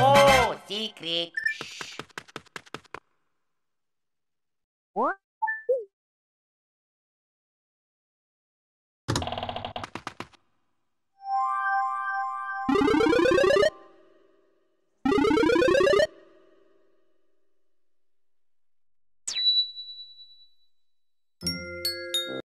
Oh, secret. Shh. What?